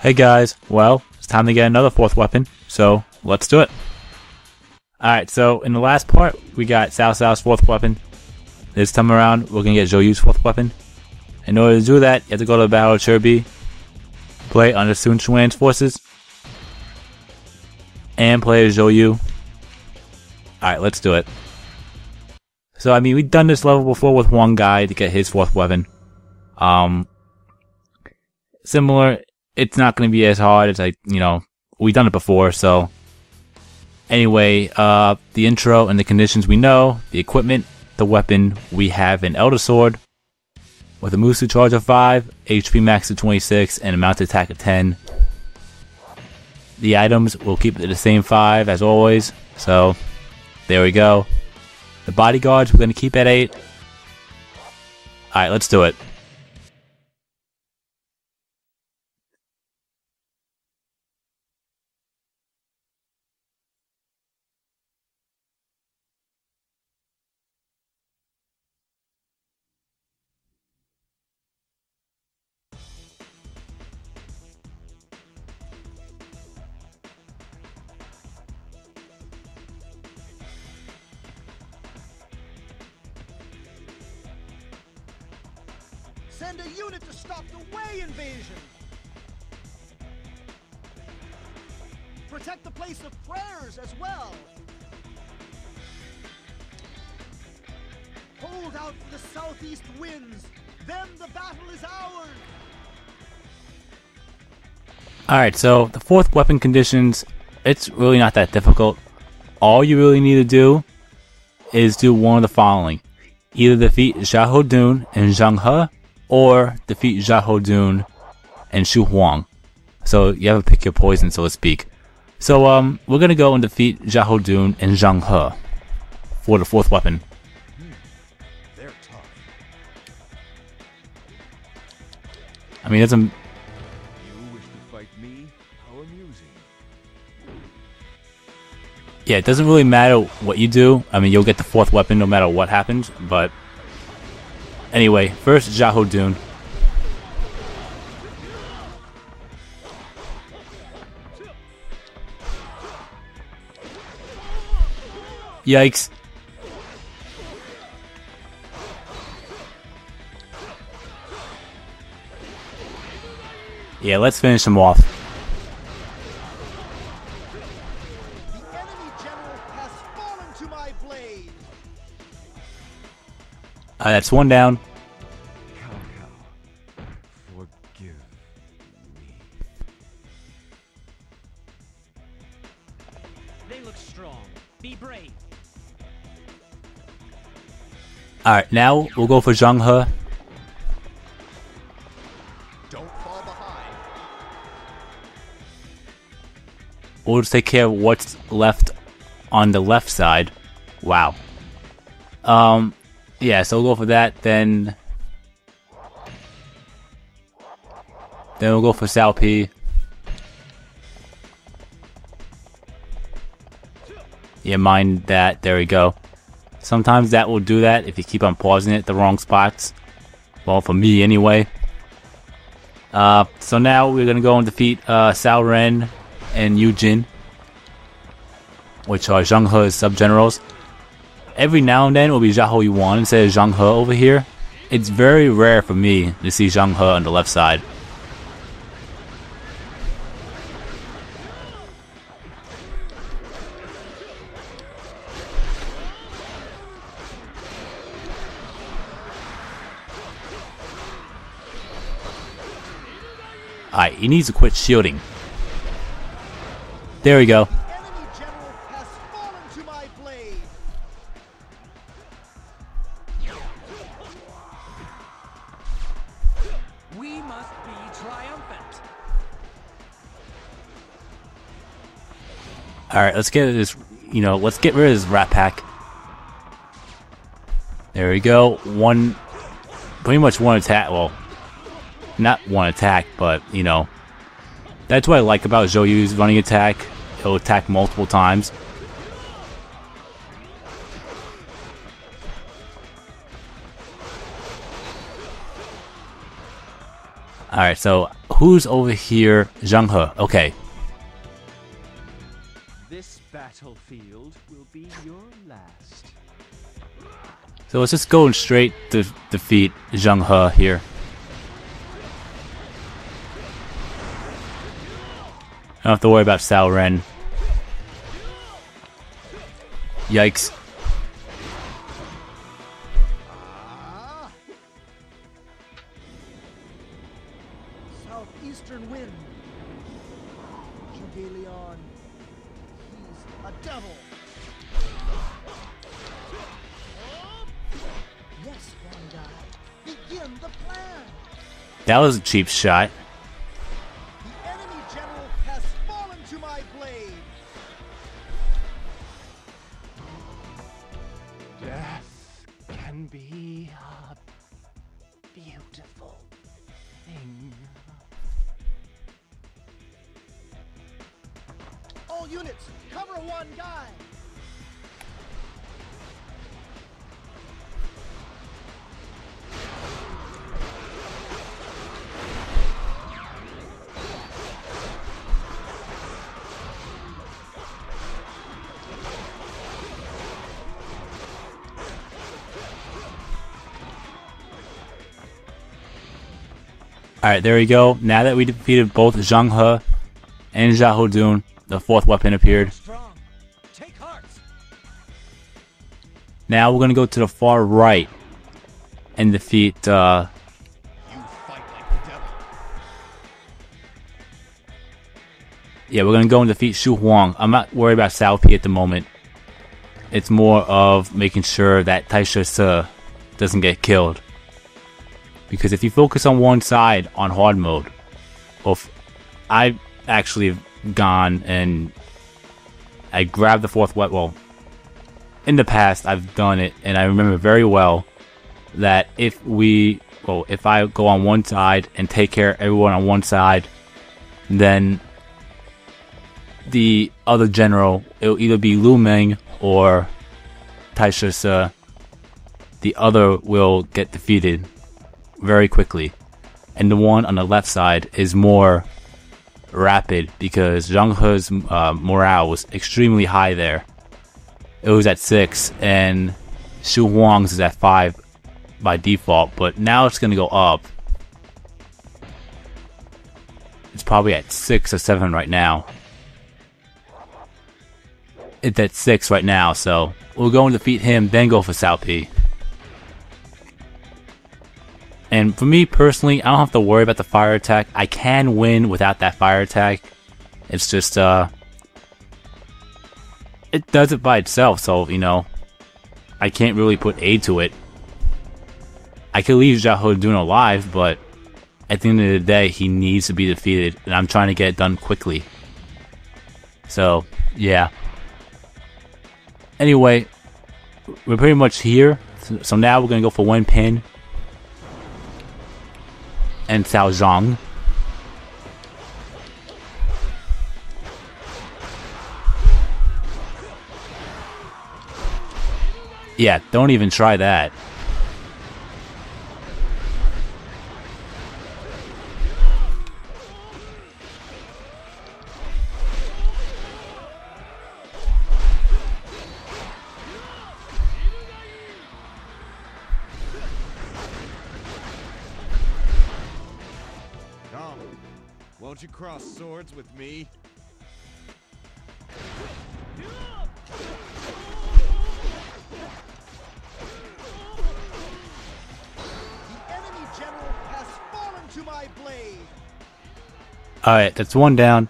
Hey guys, well, it's time to get another fourth weapon, so let's do it. Alright, so in the last part, we got Cao Cao's fourth weapon. This time around, we're gonna get Zhou Yu's fourth weapon. In order to do that, you have to go to the Battle of Chi, play under Sun Quan's forces, and play as Zhou Yu. Alright, let's do it. So, I mean, we've done this level before with one guy to get his fourth weapon. Um, similar, it's not going to be as hard as I, you know, we've done it before, so. Anyway, uh, the intro and the conditions we know, the equipment, the weapon, we have an Elder Sword with a Musou charge of 5, HP max of 26, and a mounted attack of 10. The items will keep it the same 5 as always, so there we go. The bodyguards we're going to keep at 8. Alright, let's do it. Wei invasion! Protect the place of prayers as well! Hold out for the southeast winds! Then the battle is ours! Alright, so the fourth weapon conditions, it's really not that difficult. All you really need to do is do one of the following. Either defeat Xiahou Dun and Zhang He, or defeat Xiahou Dun and Xu Huang. So you have to pick your poison, so to speak. So um, we're gonna go and defeat Xiahou Dun and Zhang He for the fourth weapon. I mean, it's a yeah, it doesn't really matter what you do. I mean, you'll get the fourth weapon no matter what happens. But anyway, first Xiahou Dun. Yikes. Yeah, let's finish him off. That's one down. Cao Cao, forgive me. They look strong. Be brave. Alright, now we'll go for Zhang He. Don't fall behind. We'll just take care of what's left on the left side. Wow. Um, yeah, so we'll go for that. Then, then we'll go for Cao Pi. Yeah, mind that. There we go. Sometimes that will do that if you keep on pausing it at the wrong spots. Well, for me anyway. Uh, so now we're gonna go and defeat uh, Cao Ren and Yu Jin, which are Zhang He's sub-generals. Every now and then it will be Xiahou Yuan instead of Zhang He over here. It's very rare for me to see Zhang He on the left side. Alright, he needs to quit shielding. There we go. Alright, let's get this, you know, let's get rid of this rat pack. There we go. One, pretty much one attack. Well, not one attack, but, you know, that's what I like about Zhou Yu's running attack. He'll attack multiple times. Alright, so who's over here? Zhang He. Okay. Battlefield will be your last. So let's just go and straight to defeat Zhang He here. I don't have to worry about Cao Ren. Yikes. That was a cheap shot. The enemy general has fallen to my blade. Death can be a beautiful thing. All units, cover one guy. Alright, there we go. Now that we defeated both Zhang He and Xiahou Dun, the fourth weapon appeared. Now we're gonna go to the far right and defeat uh. Yeah, we're gonna go and defeat Xu Huang. I'm not worried about Cao Pi at the moment. It's more of making sure that Taishi Ci doesn't get killed. Because if you focus on one side on hard mode, f- I've actually gone and I grabbed the fourth weapon. Well, in the past I've done it, and I remember very well that if we, well, if I go on one side and take care of everyone on one side, then the other general, it'll either be Lu Meng or Taishi The other will get defeated very quickly. And the one on the left side is more rapid because Zhang He's uh, morale was extremely high there. It was at 6, and Xu Huang's is at 5 by default, but now it's going to go up. It's probably at 6 or 7 right now it's at six right now, so we'll go and defeat him, then go for Cao Pi. And for me personally, I don't have to worry about the fire attack. I can win without that fire attack. It's just uh it does it by itself, so you know I can't really put aid to it. I could leave Xiahou Dun alive, but at the end of the day, he needs to be defeated, and I'm trying to get it done quickly. So, yeah. Anyway, we're pretty much here. So, so now we're gonna go for Wen Pin and Cao Zhang. Yeah, don't even try that. Won't you cross swords with me? The enemy general has fallen to my blade. Alright, that's one down.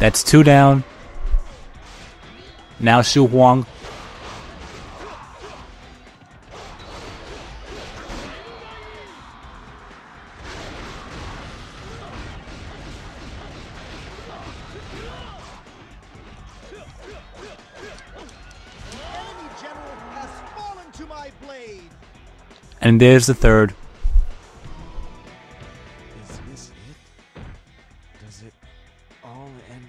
That's two down. Now Xu Huang. And there's the third. Is this it? Does it all end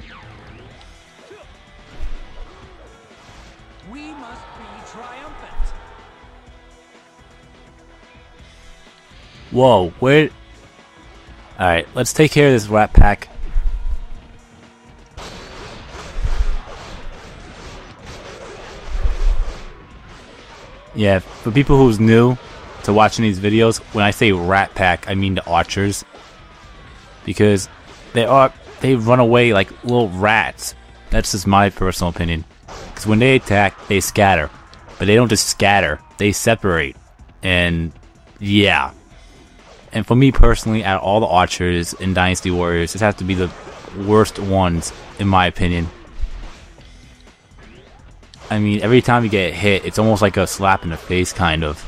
here? triumphant. Whoa, where? Alright, let's take care of this rat pack. Yeah, for people who's new to watching these videos, when I say rat pack, I mean the archers. Because they are, they run away like little rats. That's just my personal opinion. Because when they attack, they scatter. But they don't just scatter, they separate. And yeah, and for me personally, out of all the archers in Dynasty Warriors, this has to be the worst ones, in my opinion. I mean, every time you get hit, it's almost like a slap in the face, kind of.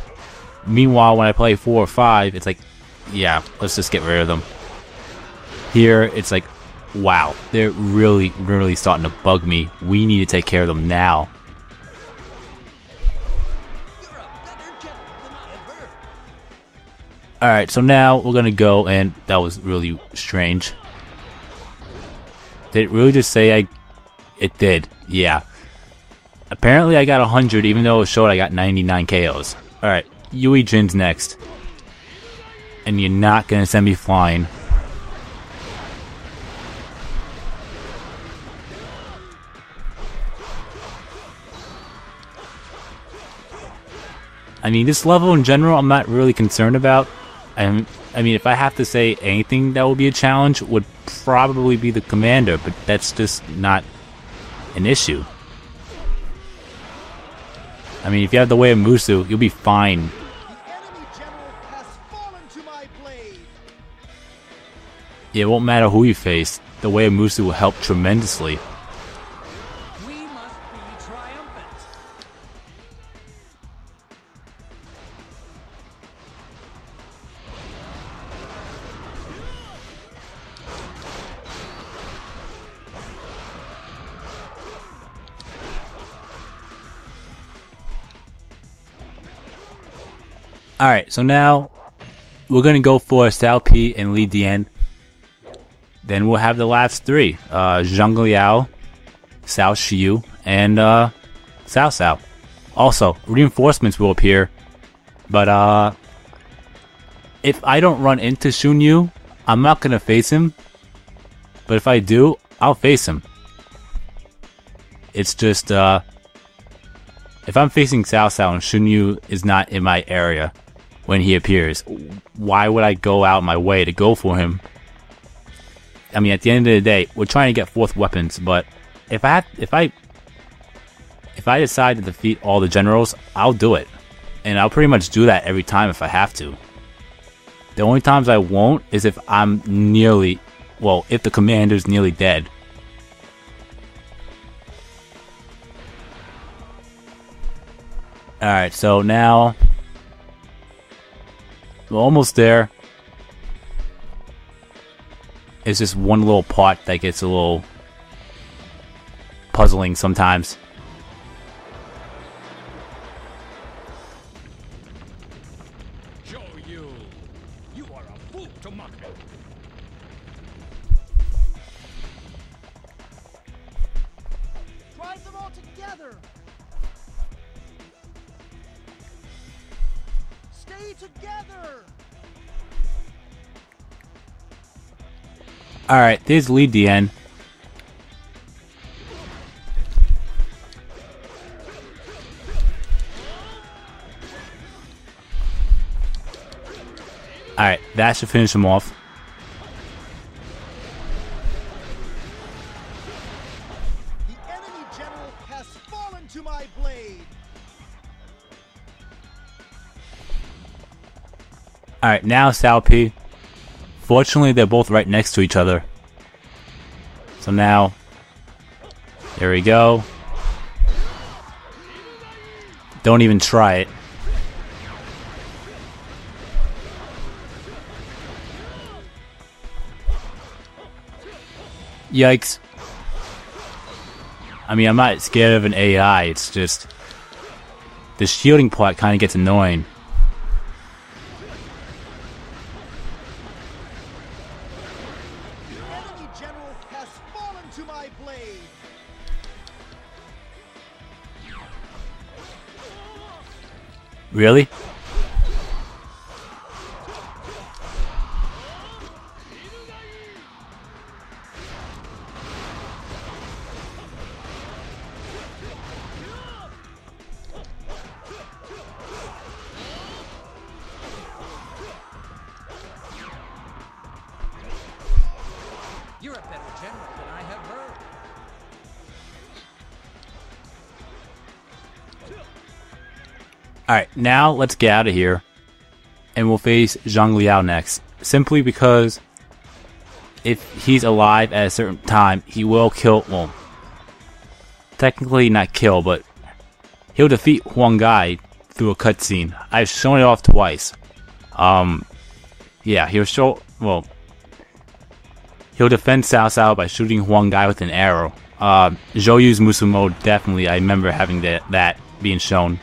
Meanwhile, when I play 4 or 5, it's like, yeah, let's just get rid of them. Here, it's like, wow, they're really, really starting to bug me. We need to take care of them now. Alright, so now we're gonna go, and that was really strange. Did it really just say I... It did, yeah. Apparently I got 100, even though it showed I got 99 KOs. Alright, Yu Jin's next. And you're not gonna send me flying. I mean, this level in general, I'm not really concerned about. I, I mean, if I have to say anything that will be a challenge, would probably be the commander, but that's just not an issue. I mean, if you have the way of Musou, you'll be fine. It won't matter who you face. The way of Musou will help tremendously. Alright, so now we're gonna go for Cao Pi and Li Dian. Then we'll have the last three. Uh Zhang Liao, Cao Xiu, and uh Cao Cao. Also, reinforcements will appear. But uh if I don't run into Xun Yu, I'm not gonna face him. But if I do, I'll face him. It's just uh if I'm facing Cao Cao and Xun Yu is not in my area when he appears, why would I go out my way to go for him? I mean, at the end of the day, we're trying to get fourth weapons, but if I have, if I if I decide to defeat all the generals, I'll do it, and I'll pretty much do that every time if I have to. The only times I won't is if I'm nearly, well, if the commander's nearly dead. Alright, so now almost there. It's just one little part that gets a little puzzling sometimes. Alright, there's Li Dian. Alright, that should finish him off. The enemy general has fallen to my blade. Alright, now Cao Pi. Fortunately, they're both right next to each other. So now, there we go. Don't even try it. Yikes. I mean, I'm not scared of an AI, it's just... The shielding part kind of gets annoying. Really? Alright, now let's get out of here. And we'll face Zhang Liao next. Simply because if he's alive at a certain time, he will kill, well, technically not kill, but he'll defeat Huang Gai through a cutscene. I've shown it off twice. Um, yeah, he'll show, well, he'll defend Cao Cao by shooting Huang Gai with an arrow. Uh, Zhou Yu's mode, definitely, I remember having that, that being shown.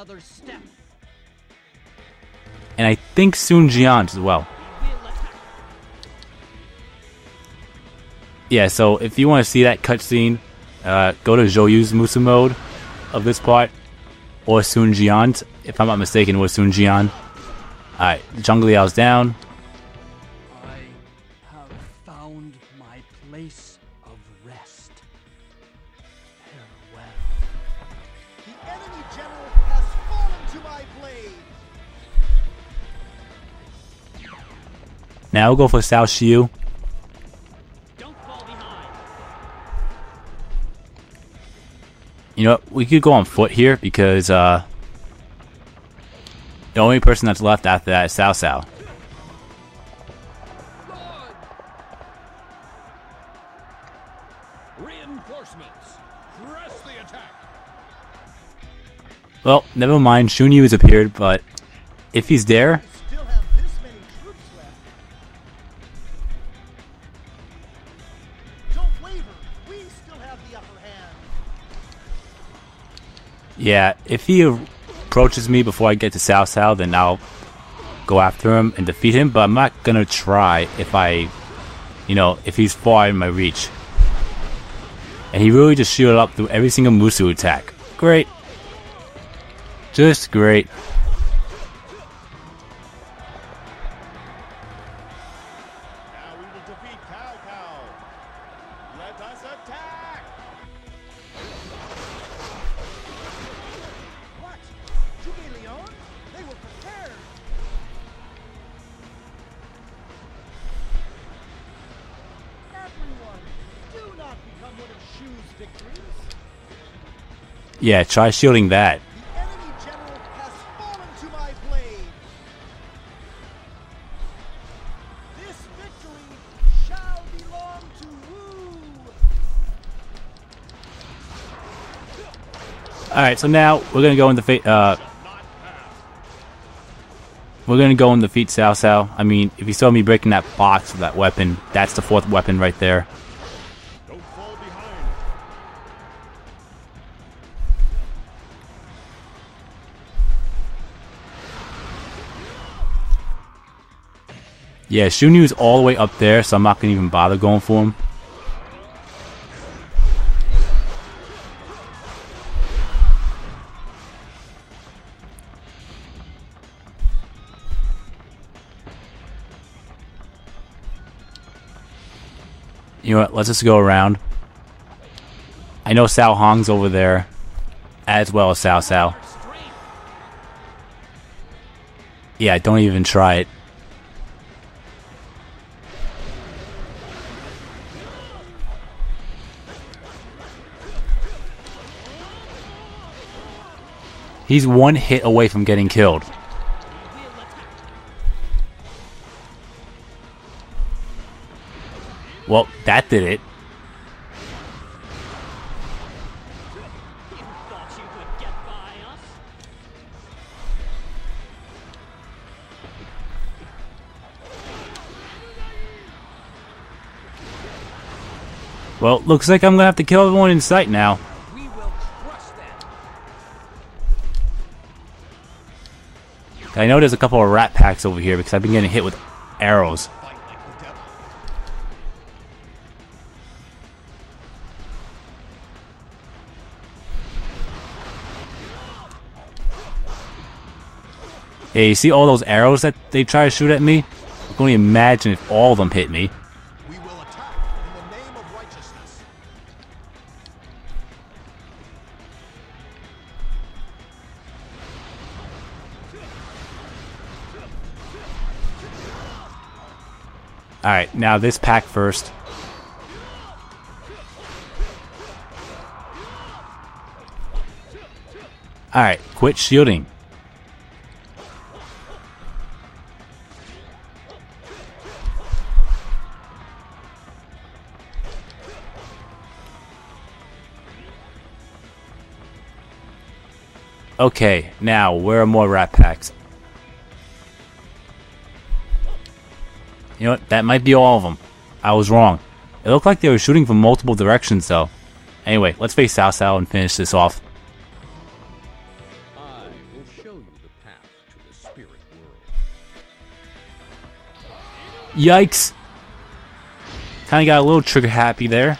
Another step. and I think Sun Jian as well. Yeah, so if you want to see that cutscene, uh, go to Zhouyu's Musou mode of this part, or Sun Jian's, if I'm not mistaken, it was Sun Jian. Alright, Zhang Liao's down. Now we'll go for Cao Xiu. You know what, we could go on foot here because uh, the only person that's left after that is Cao Cao. Well, never mind, Xun Yu has appeared, but if he's there, Yeah, if he approaches me before I get to Cao Cao, then I'll go after him and defeat him, but I'm not gonna try if I, you know, if he's far in my reach. And he really just shielded up through every single Musou attack. Great. Just great. Yeah, try shielding that. The. Alright, so now we're gonna go and defeat, uh, we're gonna go and defeat Cao Cao. I mean, if you saw me breaking that box with that weapon, that's the fourth weapon right there. Yeah, Xun Yu's all the way up there, so I'm not gonna even bother going for him. You know what? Let's just go around. I know Cao Hong's over there, as well as Cao Cao. Yeah, don't even try it. He's one hit away from getting killed. Well, that did it. Well, looks like I'm gonna have to kill everyone in sight now. I know there's a couple of rat packs over here because I've been getting hit with arrows. Hey, you see all those arrows that they try to shoot at me? I can only imagine if all of them hit me. Alright, now this pack first. Alright, quit shielding. Okay, now where are more rat packs? You know what? That might be all of them. I was wrong. It looked like they were shooting from multiple directions, though. Anyway, let's face Cao Cao and finish this off. I will show you the path to the spirit world. Yikes! Kinda got a little trigger happy there.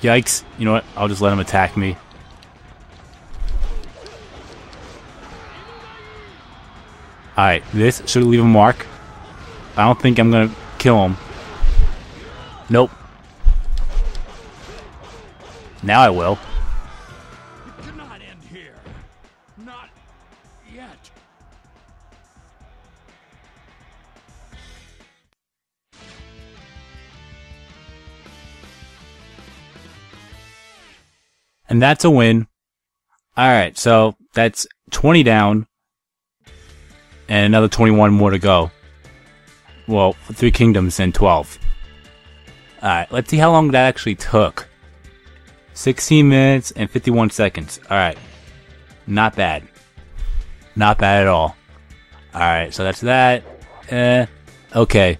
Yikes. You know what? I'll just let him attack me. Alright, this should leave a mark. I don't think I'm gonna kill him. Nope. Now I will. And that's a win. Alright, so that's 20 down. And another 21 more to go. Well, three kingdoms and 12. Alright, let's see how long that actually took. 16 minutes and 51 seconds. Alright. Not bad. Not bad at all. Alright, so that's that. Eh. Okay.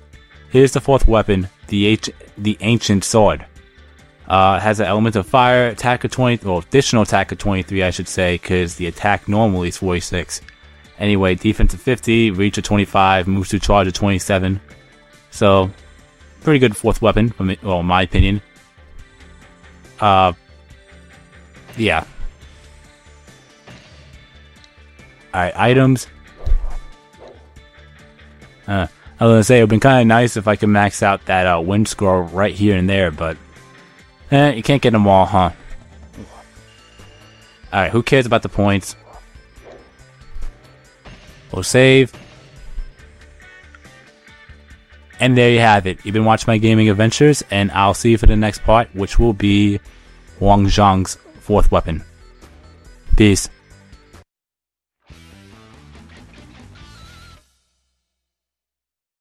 Here's the fourth weapon, the H- the ancient sword. Uh, has an element of fire, attack of 20, well, additional attack of 23, I should say, because the attack normally is 46. Anyway, defense of 50, reach of 25, Musou charge of 27. So, pretty good fourth weapon, from well, in my opinion. Uh, yeah. Alright, items. Uh, I was gonna say, it would been kind of nice if I could max out that uh, wind scroll right here and there, but Eh, you can't get them all, huh? Alright, who cares about the points? We'll save. And there you have it. You've been watching my gaming adventures, and I'll see you for the next part, which will be Huang Zhong's fourth weapon. Peace.